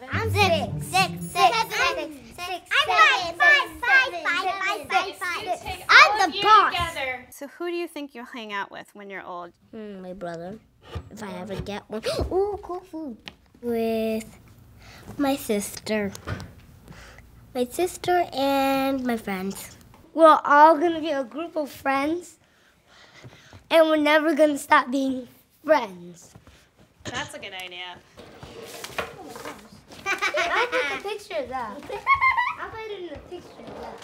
six, seven. I'm six, six, six, seven, six, I'm five, five, five, five, five, five, You five. take I'm the boss. So who do you think you'll hang out with when you're old? Hmm, my brother, if I ever get one. Ooh, cool food. With my sister. My sister and my friends. We're all gonna be a group of friends, and we're never gonna stop being friends. That's a good idea. I'll put the pictures up. I'll put it in the pictures up.